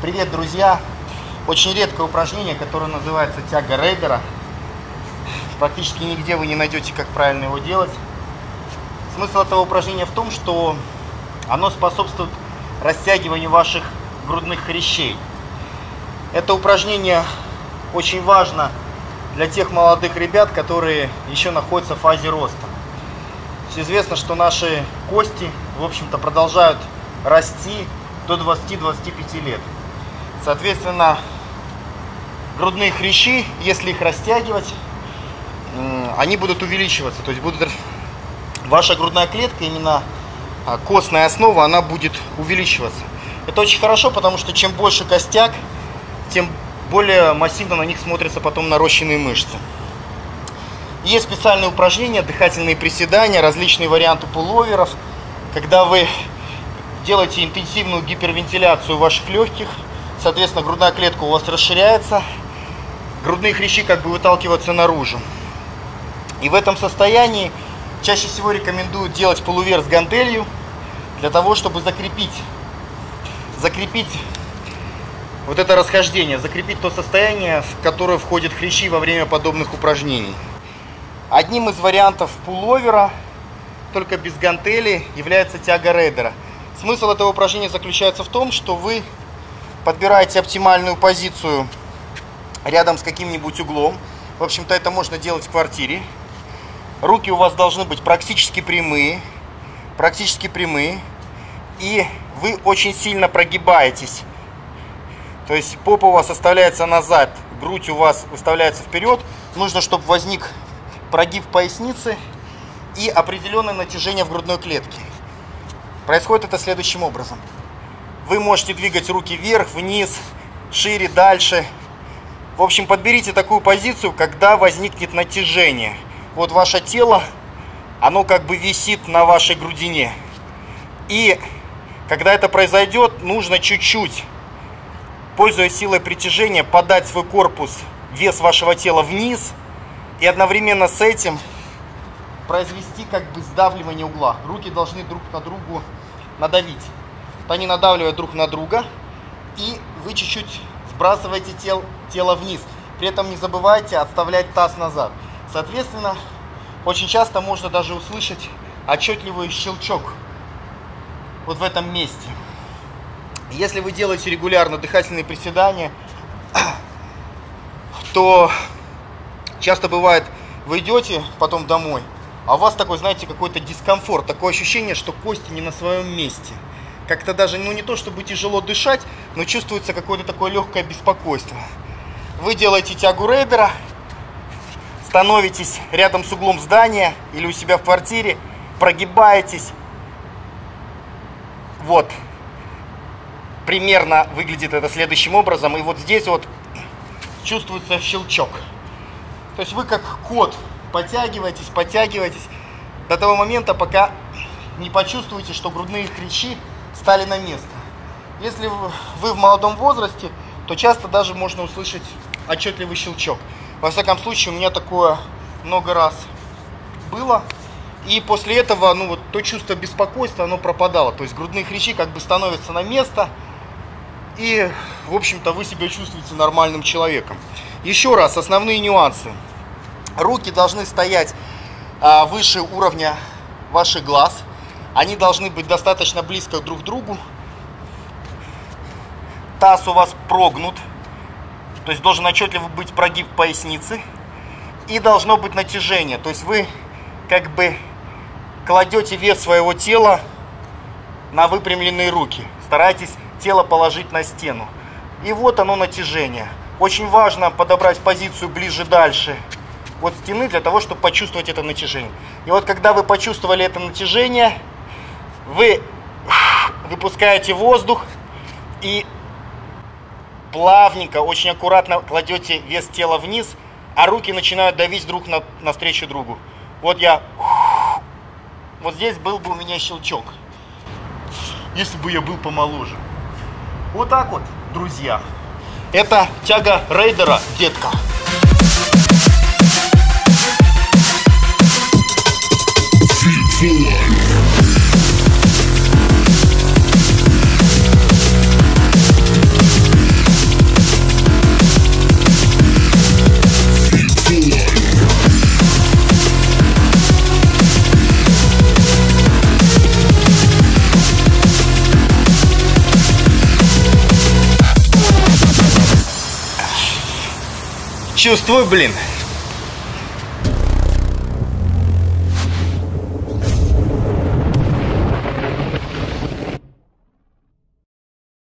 Привет, друзья! Очень редкое упражнение, которое называется тяга рейдера. Практически нигде вы не найдете, как правильно его делать. Смысл этого упражнения в том, что оно способствует растягиванию ваших грудных хрящей. Это упражнение очень важно для тех молодых ребят, которые еще находятся в фазе роста. Известно, что наши кости, в общем-то, продолжают расти до 20-25 лет. Соответственно, грудные хрящи, если их растягивать, они будут увеличиваться. То есть будут ваша грудная клетка, именно а, костная основа, она будет увеличиваться. Это очень хорошо, потому что чем больше костяк, тем более массивно на них смотрятся потом нарощенные мышцы. Есть специальные упражнения, дыхательные приседания, различные варианты пуловеров, когда вы делаете интенсивную гипервентиляцию ваших легких, соответственно, грудная клетка у вас расширяется, грудные хрящи как бы выталкиваются наружу. И в этом состоянии чаще всего рекомендуют делать полувер с гантелью, для того, чтобы закрепить, закрепить вот это расхождение, закрепить то состояние, в которое входят хрящи во время подобных упражнений. Одним из вариантов пуловера, только без гантели, является тяга рейдера. Смысл этого упражнения заключается в том, что вы подбираете оптимальную позицию рядом с каким-нибудь углом. В общем-то, это можно делать в квартире. Руки у вас должны быть практически прямые, практически прямые. И вы очень сильно прогибаетесь. То есть попа у вас оставляется назад, грудь у вас выставляется вперед. Нужно, чтобы возник прогиб поясницы и определенное натяжение в грудной клетке. Происходит это следующим образом. Вы можете двигать руки вверх, вниз, шире, дальше. В общем, подберите такую позицию, когда возникнет натяжение. Вот ваше тело, оно как бы висит на вашей грудине. И когда это произойдет, нужно чуть-чуть, пользуясь силой притяжения, подать свой корпус, вес вашего тела вниз – и одновременно с этим произвести как бы сдавливание угла. Руки должны друг на другу надавить. Они надавливают друг на друга, и вы чуть-чуть сбрасываете тел, тело вниз. При этом не забывайте отставлять таз назад. Соответственно, очень часто можно даже услышать отчетливый щелчок вот в этом месте. Если вы делаете регулярно дыхательные приседания, то Часто бывает, вы идете потом домой, а у вас такой, знаете, какой-то дискомфорт, такое ощущение, что кости не на своем месте. Как-то даже, ну не то чтобы тяжело дышать, но чувствуется какое-то такое легкое беспокойство. Вы делаете тягу рейдера, становитесь рядом с углом здания или у себя в квартире, прогибаетесь. Вот. Примерно выглядит это следующим образом. И вот здесь вот чувствуется щелчок. То есть вы как кот подтягиваетесь, подтягиваетесь до того момента, пока не почувствуете, что грудные хрящи стали на место. Если вы в молодом возрасте, то часто даже можно услышать отчетливый щелчок. Во всяком случае, у меня такое много раз было. И после этого, ну вот, то чувство беспокойства, оно пропадало. То есть грудные хрящи как бы становятся на место. И, в общем-то, вы себя чувствуете нормальным человеком. Еще раз, основные нюансы. Руки должны стоять а, выше уровня ваших глаз. Они должны быть достаточно близко друг к другу. Таз у вас прогнут. То есть должен отчетливо быть прогиб поясницы. И должно быть натяжение. То есть вы как бы кладете вес своего тела на выпрямленные руки. Старайтесь тело положить на стену. И вот оно натяжение. Очень важно подобрать позицию ближе дальше от стены для того, чтобы почувствовать это натяжение. И вот когда вы почувствовали это натяжение, вы выпускаете воздух и плавненько, очень аккуратно кладете вес тела вниз, а руки начинают давить друг на, навстречу другу. Вот я... Вот здесь был бы у меня щелчок. Если бы я был помоложе. Вот так вот, друзья. Это тяга рейдера, детка. Чувствую, блин,